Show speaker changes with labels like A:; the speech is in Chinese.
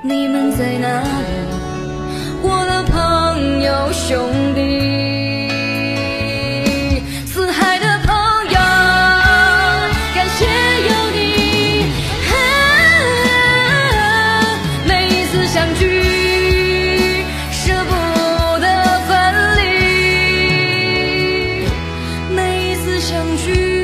A: 你们在哪里？我的朋友兄弟，四海的朋友，感谢有你。每一次相聚，舍不得分离。每一次相聚。